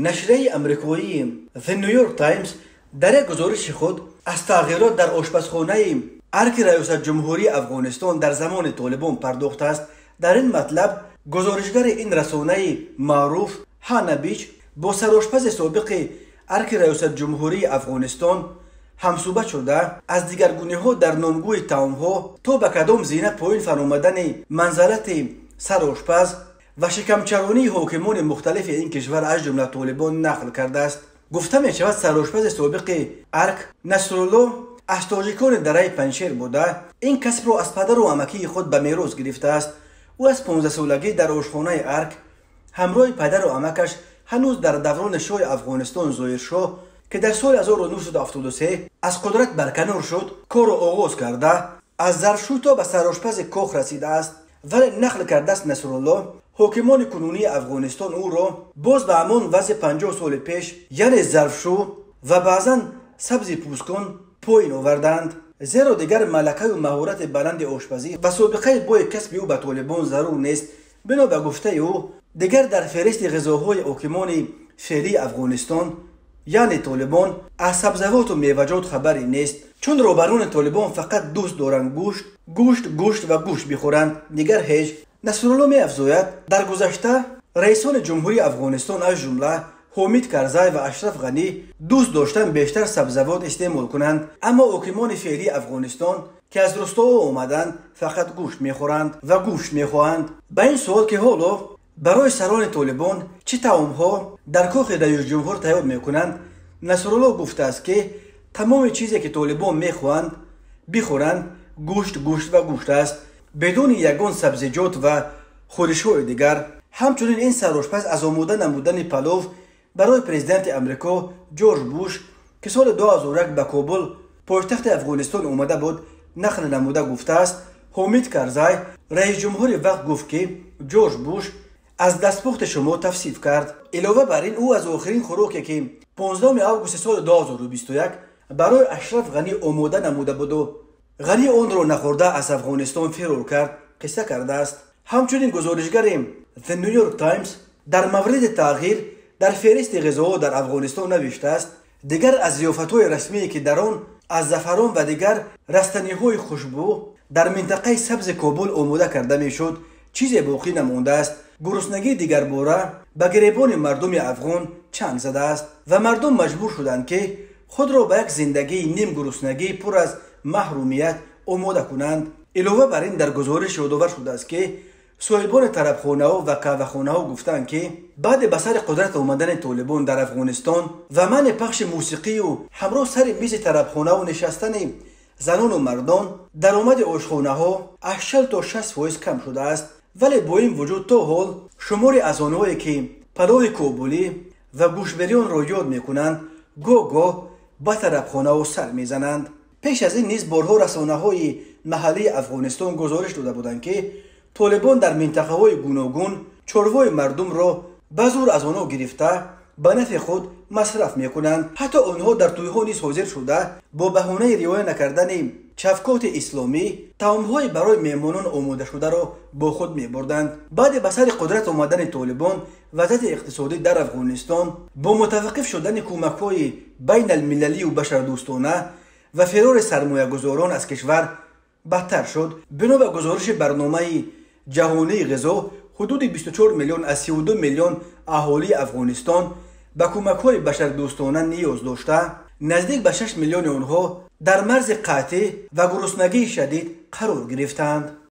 نشریه امریکایی The New York در یک گزارش خود از تغییرات در آشپزخانه ارک ریاست جمهوری افغانستان در زمان طالبان پرداخته است. در این مطلب گزارشگر این رسانه معروف هانبیچ با سرآشپز سابق ارک ریاست جمهوری افغانستان همصحبت شده از دیگرگونی ها در نامگوی تاون ها تا به کدام زینه پایین فرامدن منزلت سرآشپز و شکمچرانی حاکمان مختلف این کشور از جمله طالبان نقل کرده است. گفته می شود سرآشپز سابق ارک نصرالله از تاجیکان دره پنشیر بوده این کسب را از پدر و امکی خود به میراث گرفته است. او از 15 سالگی در آشخانه ارک همراه پدر و امکش هنوز در دوران شاه افغانستان ظاهر شد که در سال 1973 از قدرت برکنار شد کار را آغاز کرده از زرشو تا به سرآشپز کاخ رسیده است. ولی نقل کرده است نصرالله حاکمان کنونی افغانستان او را باز به همان وضع 50 سال پیش یعنی ظرفشو و بعضا سبزی پوسکن پایین آوردند. زیرا دیگر ملکه و مهارت بلند آشپزی و سابقه بای کسب او به طالبان ضرور نیست. بنا به گفته او دیگر در فهرست غذاهای حاکمان فعلی افغانستان یعنی طالبان از سبزوات و میوجات خبری نیست. چون روبرون طالبان فقط دوست دارند گوشت گوشت گوشت و گوشت بخورند. دیگر هیچ نصرالله می افزاید در گذشته رئیسان جمهوری افغانستان از جمله حمید کرزای و اشرف غنی دوست داشتن بیشتر سبزوات استعمال کنند. اما حکمان فعلی افغانستان که از رستا آمدند فقط گوشت می‌خورند و گوشت می‌خواهند. به این سوال که حالا برای سران طالبان چه تعام ها در کاخ رئیس جمهور تیار می‌کنند نصرالله گفته است که تمام چیزی که طالبان می‌خواهند بخورند گوشت بدون یگان سبزیجات و خورش های دیگر همچنین این سرآشپز از آموده نمودن پلو برای پرزیدنت امریکا جورج بوش که سال 2001 به کابل پایتخت افغانستان اومده بود نقل نموده گفته است حمید کرزای رئیس جمهور وقت گفت که جورج بوش از دستپخت شما تفسیف کرد. علاوه بر این او از آخرین خوراکی که 15 آگوست سال 2021 برای اشرف غنی آماده نموده بود و غنی آن را نخورده از افغانستان فرار کرد قصه کرده است. همچنین گزارشگر The New York Times در مورد تغییر در فهرست غذاها در افغانستان نوشته است دیگر از زیافت های رسمی که در آن از زفران و دیگر رستنی های خوشبو در منطقه سبز کابل آماده کرده می شد چیزی باقی نمونده است. گرسنگی دیگر باره به گریبان مردم افغان چنگ زده است و مردم مجبور شدند که خود را به یک زندگی نیم گرسنگی پر از محرومیت آماده کنند. علاوه بر این در گزارش یادآور شده است که صاحبان طربخانه ها و قهوهخانه ها گفتند که بعد به سر قدرت آمدن طالبان در افغانستان و من پخش موسیقی و همراه سر میز طربخانه و نشستن زنان و مردان درآمد آشخانه ها 80 تا 60 فایز کم شده است. ولی با این وجود تا حال شمار از آنهایی که به طربخانه و سر می‌زنند. پیش از این نیز بارها رسانه های محلی افغانستان گزارش داده بودند که طالبان در منطقه های گوناگون چروای مردم را به زور از آنها گرفته به نفع خود مصرف می‌کنند. حتی آنها در تویها نیز حاضر شده با بهانه ریایه نکردن چفکات اسلامی های برای میمانان آماده شده را با خود می بردند بعد به سر قدرت آمدن طالبان وضعیت اقتصادی در افغانستان با متوقف شدن کمک های بین المللی و بشردوستانه و فرار سرمایه گذاران از کشور بدتر شد. به گزارش برنامه جهانی غذا حدود 24 میلیون از 32 میلیون اهالی افغانستان به کمک های بشر دوستانه наздик ба 6 миллиони онҳо дар марзи қатъӣ ва гуруснагии шадид қарор гирифтанд